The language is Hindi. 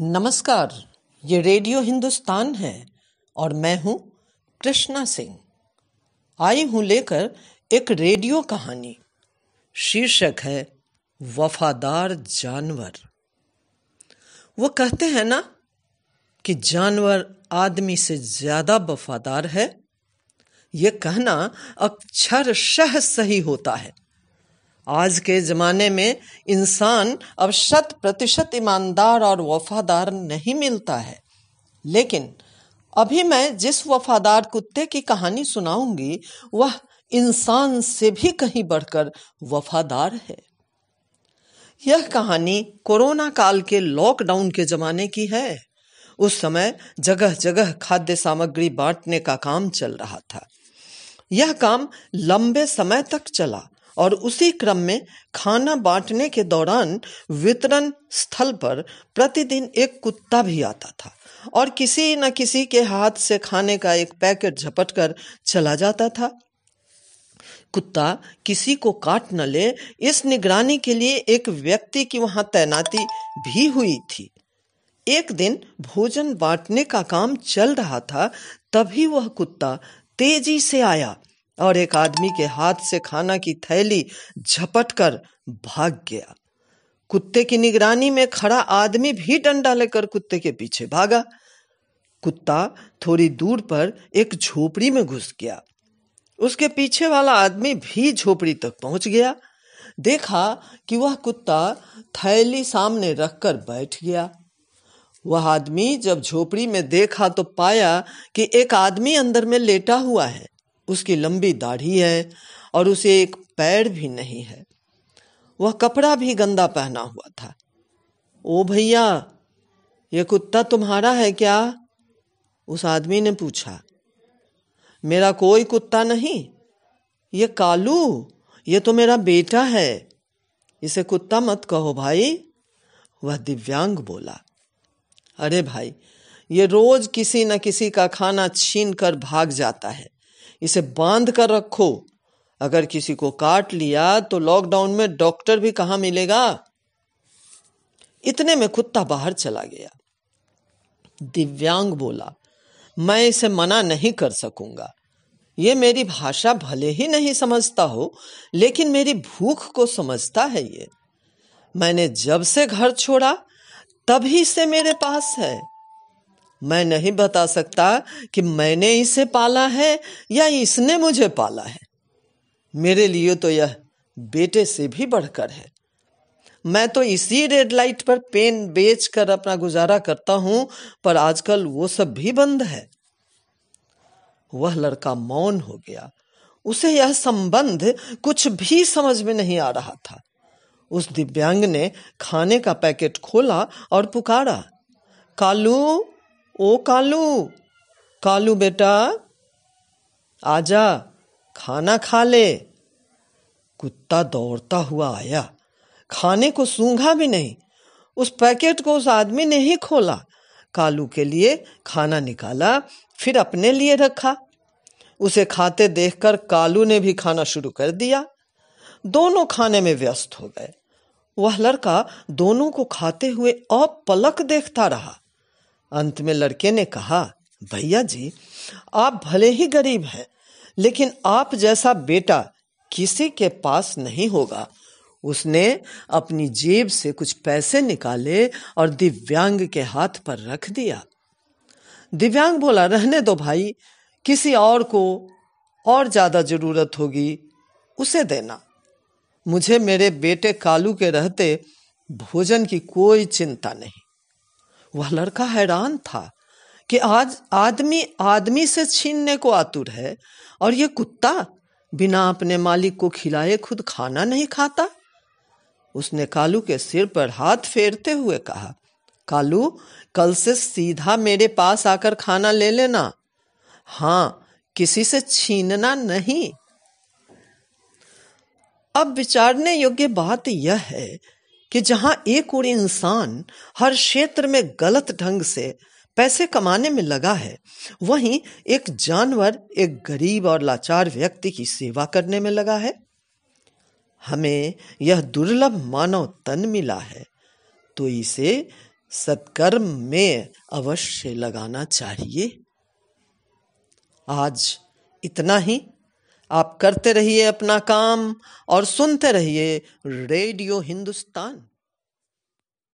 नमस्कार, ये रेडियो हिंदुस्तान है और मैं हूँ कृष्णा सिंह। आई हूँ लेकर एक रेडियो कहानी। शीर्षक है, वफादार जानवर। वो कहते हैं ना कि जानवर आदमी से ज़्यादा वफादार है। ये कहना अक्षरशः सही होता है। आज के जमाने में इंसान अब शत प्रतिशत ईमानदार और वफादार नहीं मिलता है। लेकिन अभी मैं जिस वफादार कुत्ते की कहानी सुनाऊँगी, वह इंसान से भी कहीं बढ़कर वफादार है। यह कहानी कोरोना काल के लॉकडाउन के जमाने की है। उस समय जगह जगह खाद्य सामग्री बांटने का काम चल रहा था। यह काम लंबे समय तक चला। और उसी क्रम में खाना बांटने के दौरान वितरण स्थल पर प्रतिदिन एक कुत्ता भी आता था और किसी न किसी के हाथ से खाने का एक पैकेट झपट कर चला जाता था। कुत्ता किसी को काट न ले, इस निगरानी के लिए एक व्यक्ति की वहाँ तैनाती भी हुई थी। एक दिन भोजन बांटने का काम चल रहा था, तभी वह कुत्ता तेज़ी से आया और एक आदमी के हाथ से खाना की थैली झपट कर भाग गया। कुत्ते की निगरानी में खड़ा आदमी भी डंडा लेकर कुत्ते के पीछे भागा। कुत्ता थोड़ी दूर पर एक झोपड़ी में घुस गया। उसके पीछे वाला आदमी भी झोपड़ी तक पहुँच गया। देखा कि वह कुत्ता थैली सामने रखकर बैठ गया। वह आदमी जब झोपड़ी में देखा तो पाया कि एक आदमी अंदर में लेटा हुआ है। उसकी लंबी दाढ़ी है और उसे एक पैर भी नहीं है। वह कपड़ा भी गंदा पहना हुआ था। ओ भैया, ये कुत्ता तुम्हारा है क्या? उस आदमी ने पूछा। मेरा कोई कुत्ता नहीं, ये कालू, ये तो मेरा बेटा है। इसे कुत्ता मत कहो भाई, वह दिव्यांग बोला। अरे भाई, ये रोज किसी न किसी का खाना छीन कर भाग जाता है। इसे बाँध कर रखो। अगर किसी को काट लिया तो लॉकडाउन में डॉक्टर भी कहा मिलेगा? इतने में कुत्ता बाहर चला गया। दिव्यांग बोला, मैं इसे मना नहीं कर सकूँगा। ये मेरी भाषा भले ही नहीं समझता हो, लेकिन मेरी भूख को समझता है ये। मैंने जब से घर छोड़ा, तभी से मेरे पास है। मैं नहीं बता सकता कि मैंने इसे पाला है या इसने मुझे पाला है। मेरे लिए तो यह बेटे से भी बढ़कर है। मैं तो इसी रेड लाइट पर पेन बेच कर अपना गुजारा करता हूँ, पर आजकल वो सब भी बंद है। वह लड़का मौन हो गया। उसे यह संबंध कुछ भी समझ में नहीं आ रहा था। उस दिव्यांग ने खाने का पैकेट खोला और पुकारा, कालू ओ कालू कालू बेटा, आजा, खाना खा ले। कुत्ता दौड़ता हुआ आया। खाने को सूंघा भी नहीं। उस पैकेट को उस आदमी ने ही खोला। कालू के लिए खाना निकाला, फिर अपने लिए रखा। उसे खाते देखकर कालू ने भी खाना शुरू कर दिया। दोनों खाने में व्यस्त हो गए। वह लड़का दोनों को खाते हुए अपलक देखता रहा। अंत में लड़के ने कहा, भैया जी, आप भले ही गरीब हैं, लेकिन आप जैसा बेटा किसी के पास नहीं होगा। उसने अपनी जेब से कुछ पैसे निकाले और दिव्यांग के हाथ पर रख दिया। दिव्यांग बोला, रहने दो भाई, किसी और को और ज़्यादा ज़रूरत होगी, उसे देना। मुझे मेरे बेटे कालू के रहते भोजन की कोई चिंता नहीं। वह लड़का हैरान था कि आज आदमी आदमी से छीनने को आतुर है और ये कुत्ता बिना अपने मालिक को खिलाए खुद खाना नहीं खाता। उसने कालू के सिर पर हाथ फेरते हुए कहा, कालू, कल से सीधा मेरे पास आकर खाना ले लेना। हाँ किसी से छीनना नहीं। अब विचारने योग्य बात यह है कि जहाँ एक और इंसान हर क्षेत्र में गलत ढंग से पैसे कमाने में लगा है, वहीं एक जानवर एक गरीब और लाचार व्यक्ति की सेवा करने में लगा है। हमें यह दुर्लभ मानव तन मिला है तो इसे सत्कर्म में अवश्य लगाना चाहिए। आज इतना ही। आप करते रहिए अपना काम और सुनते रहिए रेडियो हिंदुस्तान।